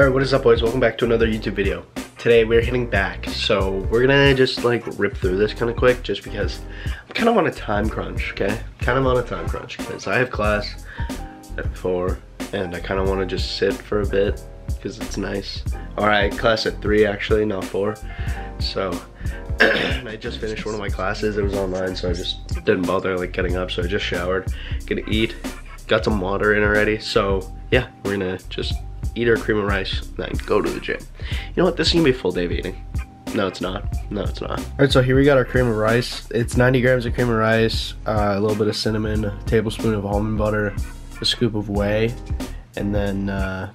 Alright, what is up boys? Welcome back to another YouTube video. Today we're hitting back, so we're gonna just like rip through this kind of quick just because I'm kind of on a time crunch, okay? Kind of on a time crunch because I have class at 4 and I kind of want to just sit for a bit because it's nice. Alright, class at 3 actually, not 4. So, I just finished one of my classes, it was online so I just didn't bother like getting up so I just showered, gonna eat, got some water in already, so yeah, we're gonna just eat our cream of rice, then go to the gym. You know what, this is gonna be a full day of eating. No, it's not. No, it's not. All right, so here we got our cream of rice. It's 90 grams of cream of rice, uh, a little bit of cinnamon, a tablespoon of almond butter, a scoop of whey, and then uh,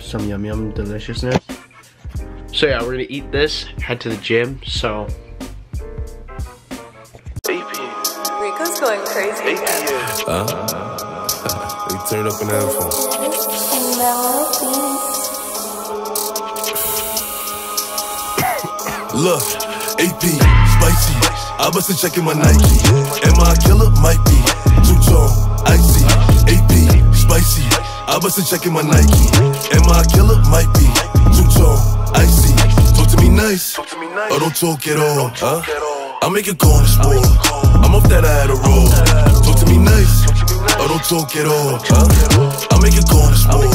some yum yum deliciousness. So yeah, we're gonna eat this, head to the gym, so. Rico's going crazy. We turned up in the headphones. Look, AP, spicy. I bust a check in my Nike. Am I a killer? Might be. Two tone, icy. AP, spicy. I bust a check in my Nike. Am I a killer? Might be. Two tone, icy. Talk to me nice. Or oh, don't talk at all. Huh? I make a corner sport. I'm off that I had a roll. Talk at all. I make a corner sport.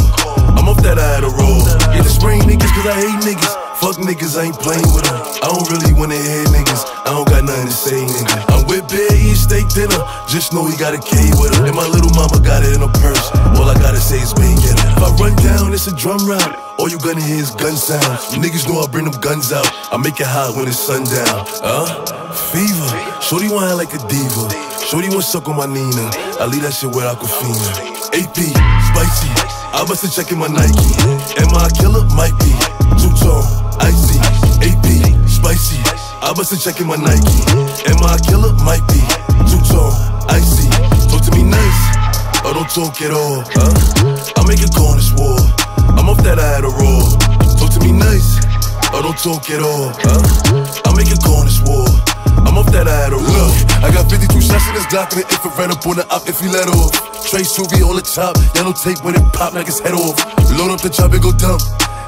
I'm off that I had a roll. Yeah, the spring niggas, cause I hate niggas. Fuck niggas, I ain't playing with them. I don't really wanna hear niggas. I don't got nothing to say, nigga. I'm with Bear eating steak dinner. Just know he got a K with her. And my little mama got it in her purse. All I gotta say is bang it. If I run down, it's a drum round. All you gonna hear is gun sounds. Niggas know I bring them guns out. I make it hot when it's sundown. Huh? Fever. Shorty wanna like a diva. Shorty wanna suck on my Nina. I leave that shit where I could feel AP, spicy. I bust a check in my Nike. Am I a killer? Might be. Two tone, icy. AP, spicy. I bust a check in my Nike. Am I a killer? Might be. Two tone, icy. Talk to me nice. Or don't talk at all. Huh? I make a corner war. I'm off that I had a roll. Talk to me nice. Or don't talk at all. Huh? I make a corner war. Got 52 shots in this Glock and an infrared up on the op if he let off. Trey Suvi on the top, yellow tape when it pop, knock his head off. Load up the chop and go dumb.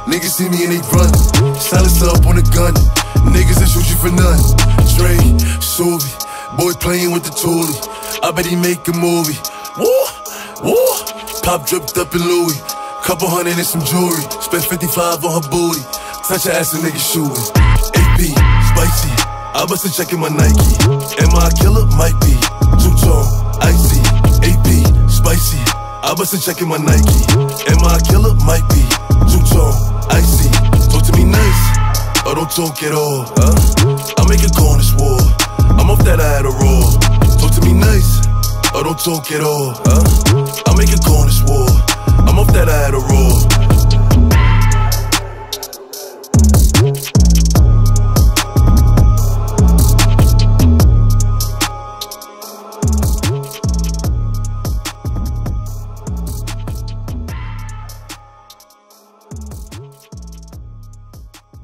Niggas see me and they run. Silencer up on the gun. Niggas that shoot you for none. Trey Suvi, boy playing with the toolie. I bet he make a movie. Woo, woo. Pop dripped up in Louis. Couple hundred and some jewelry. Spent 55 on her booty. Touch her ass and nigga shooting. I bust a my Nike. Am I a killer? Might be. Two tone, icy. AP, spicy. I bust a check my Nike. Am I a killer? Might be. Two tone, icy. Talk to me nice. Or don't talk at all. Huh? I make a corner war. I'm off that I had a roll. Talk to me nice. Or don't talk at all. Huh? I make a corner war. I'm off that I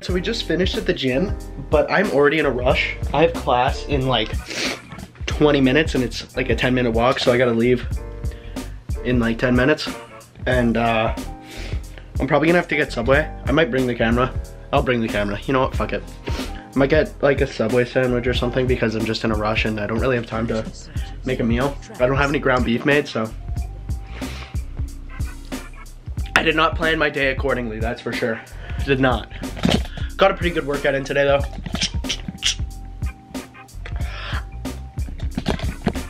So we just finished at the gym, but I'm already in a rush. I have class in like 20 minutes and it's like a 10 minute walk, so I gotta leave in like 10 minutes. And uh, I'm probably gonna have to get Subway. I might bring the camera. I'll bring the camera. You know what, fuck it. I might get like a Subway sandwich or something because I'm just in a rush and I don't really have time to make a meal. I don't have any ground beef made, so. I did not plan my day accordingly, that's for sure. Did not. Got a pretty good workout in today though.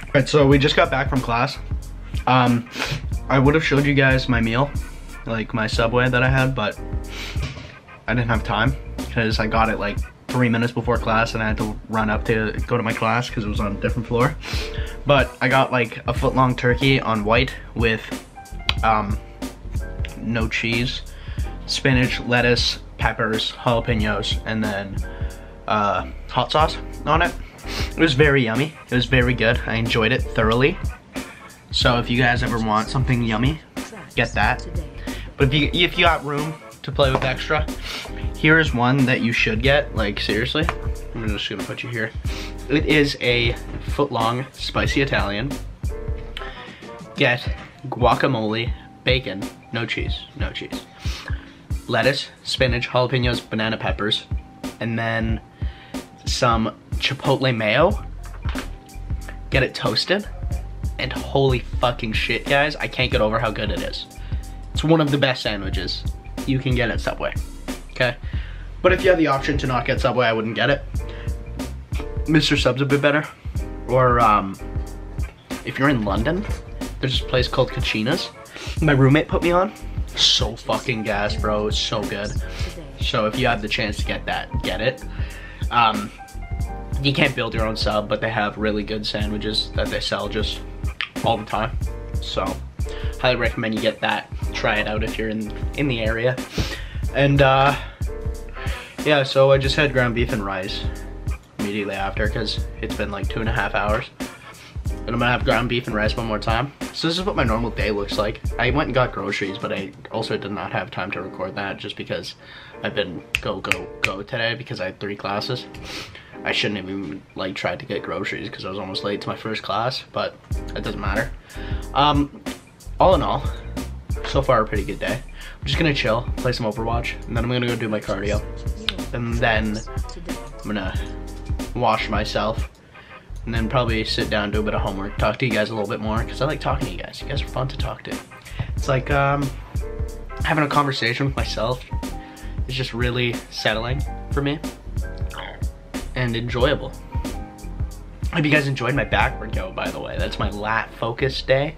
Alright, so we just got back from class. Um, I would have showed you guys my meal, like my Subway that I had, but I didn't have time because I got it like three minutes before class and I had to run up to go to my class because it was on a different floor. But I got like a foot long turkey on white with um, no cheese, spinach, lettuce, peppers, jalapenos, and then uh, hot sauce on it. It was very yummy. It was very good. I enjoyed it thoroughly. So if you guys ever want something yummy, get that. But if you if you got room to play with extra, here is one that you should get. Like seriously, I'm just gonna put you here. It is a foot long spicy Italian. Get guacamole, bacon, no cheese, no cheese. Lettuce, spinach, jalapenos, banana peppers, and then some chipotle mayo. Get it toasted. And holy fucking shit, guys, I can't get over how good it is. It's one of the best sandwiches you can get at Subway, okay? But if you have the option to not get Subway, I wouldn't get it. Mr. Sub's a bit better. Or um, if you're in London, there's this place called Kachina's. My roommate put me on. So fucking gas, bro. It's so good. So if you have the chance to get that, get it. Um, you can't build your own sub, but they have really good sandwiches that they sell just all the time. So highly recommend you get that. Try it out if you're in in the area. And uh, yeah, so I just had ground beef and rice immediately after because it's been like two and a half hours. And I'm gonna have ground beef and rice one more time. So this is what my normal day looks like. I went and got groceries, but I also did not have time to record that just because I've been go, go, go today because I had three classes. I shouldn't have even like tried to get groceries because I was almost late to my first class, but it doesn't matter. Um, all in all, so far a pretty good day. I'm just gonna chill, play some Overwatch, and then I'm gonna go do my cardio. And then I'm gonna wash myself, and then probably sit down, do a bit of homework, talk to you guys a little bit more, because I like talking to you guys. You guys are fun to talk to. It's like um, having a conversation with myself is just really settling for me and enjoyable. Hope you guys enjoyed my back workout, by the way. That's my lat focus day.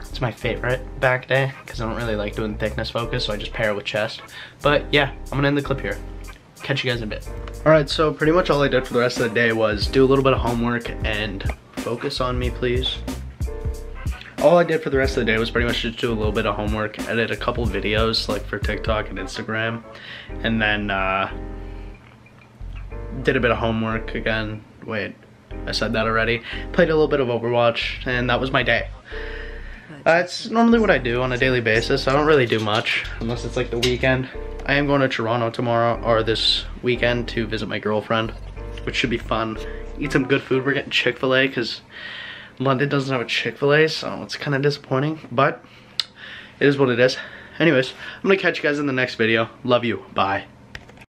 It's my favorite back day because I don't really like doing thickness focus, so I just pair it with chest. But yeah, I'm gonna end the clip here. Catch you guys in a bit. All right, so pretty much all I did for the rest of the day was do a little bit of homework and focus on me, please. All I did for the rest of the day was pretty much just do a little bit of homework, edit a couple videos like for TikTok and Instagram, and then uh, did a bit of homework again. Wait, I said that already. Played a little bit of Overwatch, and that was my day. That's uh, normally what I do on a daily basis. I don't really do much unless it's like the weekend. I am going to Toronto tomorrow or this weekend to visit my girlfriend, which should be fun. Eat some good food. We're getting Chick-fil-A because London doesn't have a Chick-fil-A, so it's kind of disappointing, but it is what it is. Anyways, I'm going to catch you guys in the next video. Love you. Bye.